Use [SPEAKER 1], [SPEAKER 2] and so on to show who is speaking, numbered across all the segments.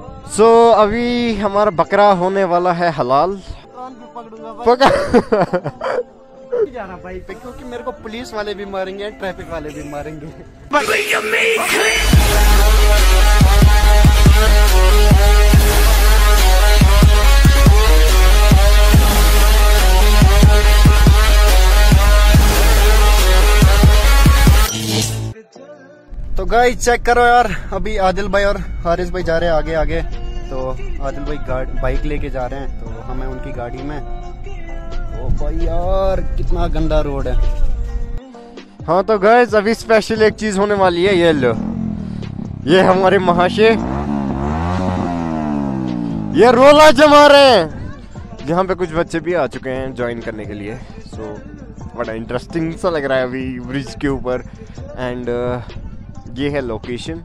[SPEAKER 1] सो so, अभी हमारा बकरा होने वाला है हलाल। पका
[SPEAKER 2] जा रहा बाइक पे क्योंकि मेरे को पुलिस वाले भी मारेंगे ट्रैफ़िक वाले भी मारेंगे। गाइस चेक करो यार। अभी आदिल भाई और हारिस भाई जा रहे हैं आगे आगे। तो आदिल भाई बाइक लेके जा रहे हैं। तो हमें उनकी गाड़ी में। ओ भाई यार कितना गंदा रोड है।
[SPEAKER 1] हाँ तो गैस अभी स्पेशल एक चीज़ होने वाली है ये लो। ये हमारे महाशय। ये रोला जमा रहे हैं। जहाँ पे कुछ बच्चे भी आ चुके हैं ज्वाइन करने के लिए। सो so, बड़ा इंटरेस्टिंग सा लग रहा है अभी ब्रिज के ऊपर। एंड uh, ये है लोकेशन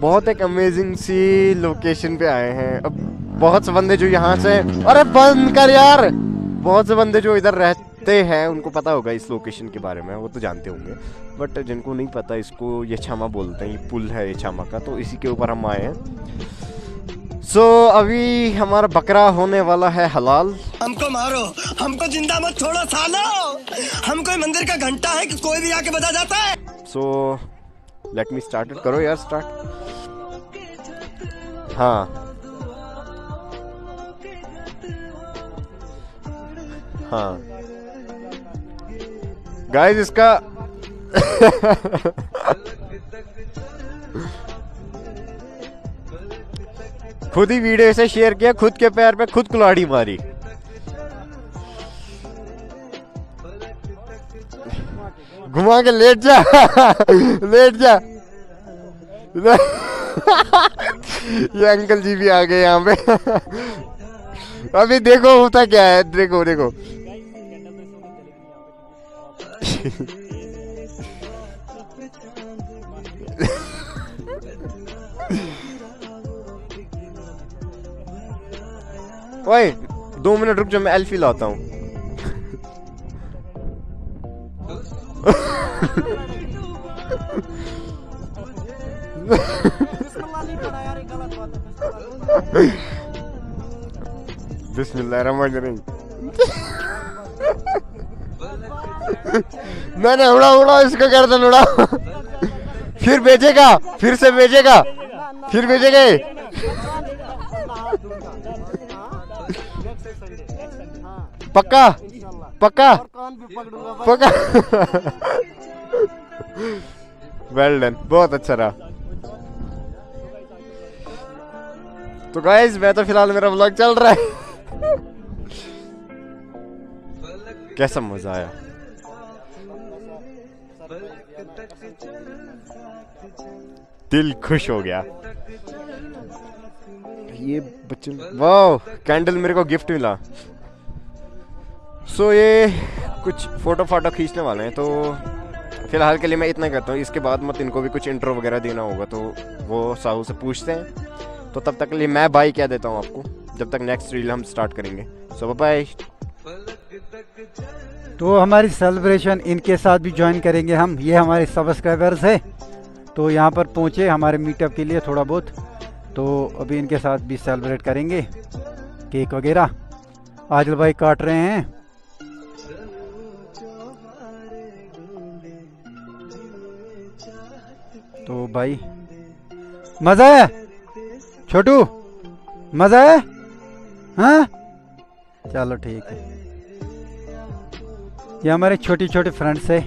[SPEAKER 1] बहुत एक अमेजिंग सी लोकेशन पे आए हैं. अब बहुत से बंदे जो यहाँ से अरे बंद कर यार! बहुत से बंदे जो इधर रहते हैं उनको पता होगा इस लोकेशन के बारे में वो तो जानते होंगे. बट जिनको नहीं पता इसको ये छामा बोलते हैं ये पुल है ये छामा का तो इसी के ऊपर हम आए हैं. सो so, अभी हमारा बकरा होने वाला है हलाल.
[SPEAKER 3] हमको मारो। हमको ज़िंदा मत छोड़ो सालो! हम कोई मंदिर का घंटा है कि कोई भी आके बजा जाता है?
[SPEAKER 1] सो लेट मी स्टार्ट करो यार स्टार्ट हाँ. हाँ. गाइस इसका खुद ही वीडियो से शेयर किया, खुद के पैर पे खुद कुलाड़ी मारी. घुमा के लेट जा। लेट जा। ये अंकल जी भी आ गए यहाँ पे। अभी देखो होता क्या है। देखो देखो। ओए, दो मिनट रुक जाओ, मैं एल्फी लाता हूँ। मैंने उड़ा उड़ा इसको गर्दन उड़ा फिर भेजेगा फिर से भेजेगा फिर भेजेगा। पक्का? पक्का? पक्का? वेल डन बहुत अच्छा रहा। तो गाइस मैं तो फ़िलहाल मेरा ब्लॉग चल रहा है। कैसा मज़ा आया। दिल खुश हो गया। ये बच्चे वाह कैंडल मेरे को गिफ्ट मिला। सो so, ये कुछ फ़ोटो फाटो खींचने वाले हैं तो फ़िलहाल के लिए मैं इतना करता हूँ। इसके बाद मत इनको भी कुछ इंट्रो वगैरह देना होगा तो वो साहू से पूछते हैं। तो तब तक लिए मैं बाई क्या देता हूँ आपको जब तक नेक्स्ट रील हम स्टार्ट करेंगे। सो so, बाय
[SPEAKER 4] तो हमारी सेलिब्रेशन इनके साथ भी ज्वाइन करेंगे हम। ये हमारे सब्सक्राइबर्स है तो यहाँ पर पहुँचे हमारे मीटअप के लिए थोड़ा बहुत। तो अभी इनके साथ भी सेलिब्रेट करेंगे केक वगैरह। आदिल भाई काट रहे हैं। तो भाई, मज़ा है? छोटू, मज़ा है? हाँ? चलो ठीक है। ये हमारे छोटी छोटी फ्रेंड्स है।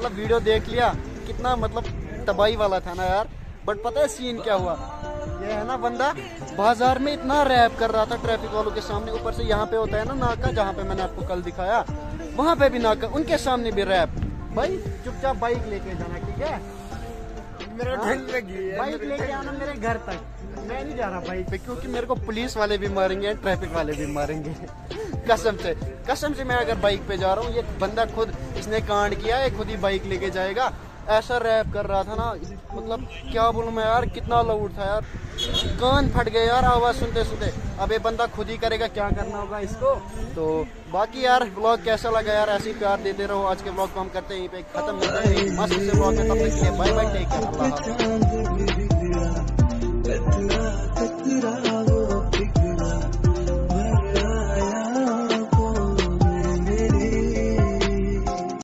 [SPEAKER 2] मतलब वीडियो देख लिया, कितना मतलब तबाही वाला था ना यार। बट पता है सीन क्या हुआ? ये है ना बंदा बाज़ार में इतना रैप कर रहा था ट्रैफ़िक वालों के सामने, ऊपर से यहाँ पे होता है ना नाका, जहाँ पे मैंने आपको कल दिखाया, वहाँ पे भी नाका, उनके सामने भी रैप भाई, चुपचाप बाइक लेके जाना, ठीक है?
[SPEAKER 3] मेरा ढंग लगी है
[SPEAKER 2] बाइक लेके आना मेरे घर तक। मैं नहीं जा रहा बाइक पे क्योंकि मेरे को पुलिस वाले भी मारेंगे ट्रैफ़िक वाले भी मारेंगे। कसम से कसम से मैं अगर बाइक पे जा रहा हूँ ये बंदा खुद इसने कांड किया है खुद ही बाइक लेके जाएगा। ऐसा रैप कर रहा था ना मतलब क्या बोलूँ मैं यार, कितना लाउड था यार। कान फट गए यार आवाज़ सुनते सुनते। अब ये बंदा खुद ही करेगा, क्या करना होगा इसको? तो बाकी यार ब्लॉग कैसा लगा यार? ऐसे प्यार देते रहो। आज के ब्लॉग को हम करते हैं यहीं पे, खत्म करते हैं। मस्त से ब्लॉग में तब तक के लिए bye bye take care Allah